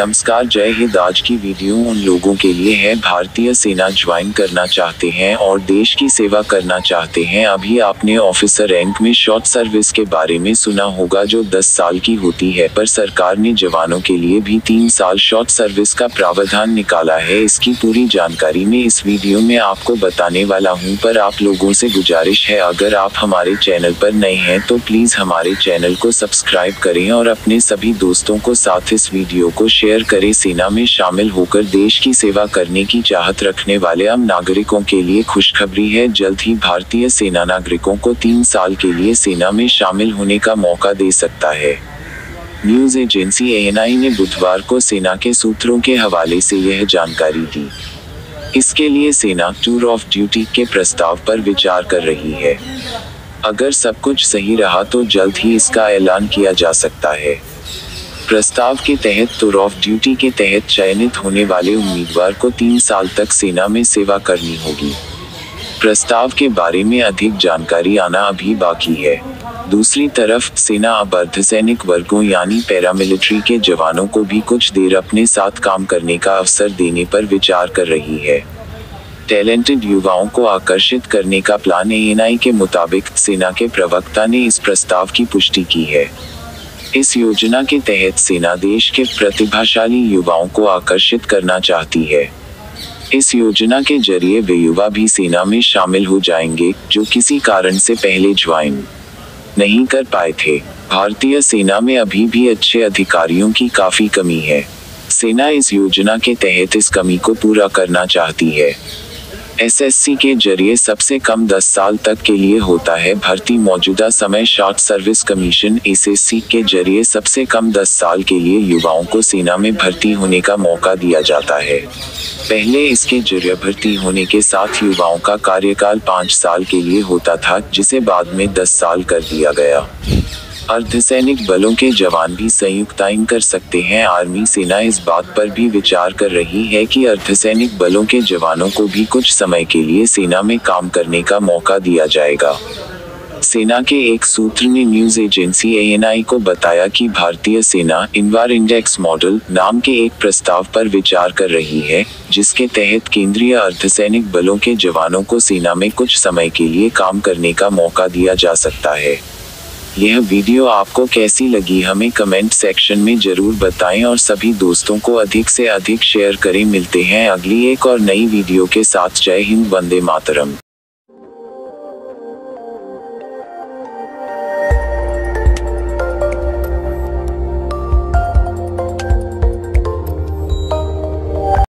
नमस्कार, जय हिंद। आज की वीडियो उन लोगों के लिए है, भारतीय सेना ज्वाइन करना चाहते हैं और देश की सेवा करना चाहते हैं। अभी आपने ऑफिसर रैंक में शॉर्ट सर्विस के बारे में सुना होगा, जो 10 साल की होती है, पर सरकार ने जवानों के लिए भी तीन साल शॉर्ट सर्विस का प्रावधान निकाला है। इसकी पूरी जानकारी में इस वीडियो में आपको बताने वाला हूँ, पर आप लोगों से गुजारिश है, अगर आप हमारे चैनल पर नए हैं तो प्लीज़ हमारे चैनल को सब्सक्राइब करें और अपने सभी दोस्तों को साथ इस वीडियो को शेयर करें सेना में शामिल होकर देश की सेवा करने की चाहत रखने वाले आम नागरिकों के लिए खुशखबरी है जल्द ही भारतीय सेना नागरिकों को तीन साल के लिए सेना में शामिल होने का मौका दे सकता है न्यूज़ एजेंसी एएनआई ने बुधवार को सेना के सूत्रों के हवाले से यह जानकारी दी इसके लिए सेना टूर ऑफ़ ड्यूटी के प्रस्ताव पर विचार कर रही है अगर सब कुछ सही रहा तो जल्द ही इसका ऐलान किया जा सकता है प्रस्ताव के तहत टूर ऑफ़ ड्यूटी के तहत चयनित होने वाले उम्मीदवार को तीन साल तक सेना में सेवा करनी होगी। प्रस्ताव के बारे में अधिक जानकारी आना अभी बाकी है। दूसरी तरफ़, सेना अब अर्धसैनिक वर्गों यानी पैरामिलिट्री के जवानों को भी कुछ देर अपने साथ काम करने का अवसर देने पर विचार कर रही है। टैलेंटेड युवाओं को आकर्षित करने का प्लान एएनआई के मुताबिक सेना के प्रवक्ता ने इस प्रस्ताव की पुष्टि की है। इस योजना के तहत सेना देश के प्रतिभाशाली युवाओं को आकर्षित करना चाहती है। इस योजना के ज़रिए वे युवा भी सेना में शामिल हो जाएँगे, जो किसी कारण से पहले ज्वाइन नहीं कर पाए थे। भारतीय सेना में अभी भी अच्छे अधिकारियों की काफ़ी कमी है। सेना इस योजना के तहत इस कमी को पूरा करना चाहती है। एसएससी के ज़रिए सबसे कम 10 साल तक के लिए होता है भर्ती मौजूदा समय शॉर्ट सर्विस कमीशन एसएससी के ज़रिए सबसे कम 10 साल के लिए युवाओं को सेना में भर्ती होने का मौका दिया जाता है। पहले इसके ज़रिए भर्ती होने के साथ युवाओं का कार्यकाल पाँच साल के लिए होता था, जिसे बाद में दस साल कर दिया गया। अर्धसैनिक बलों के जवान भी संयुक्ताइन कर सकते हैं। आर्मी सेना इस बात पर भी विचार कर रही है कि अर्धसैनिक बलों के जवानों को भी कुछ समय के लिए सेना में काम करने का मौका दिया जाएगा। सेना के एक सूत्र ने न्यूज़ एजेंसी एएनआई को बताया कि भारतीय सेना इन्वार इंडेक्स मॉडल नाम के एक प्रस्ताव पर विचार कर रही है, जिसके तहत केंद्रीय अर्धसैनिक बलों के जवानों को सेना में कुछ समय के लिए काम करने का मौका दिया जा सकता है। यह वीडियो आपको कैसी लगी हमें कमेंट सेक्शन में ज़रूर बताएँ और सभी दोस्तों को अधिक से अधिक शेयर करें। मिलते हैं अगली एक और नई वीडियो के साथ। जय हिंद, वंदे मातरम।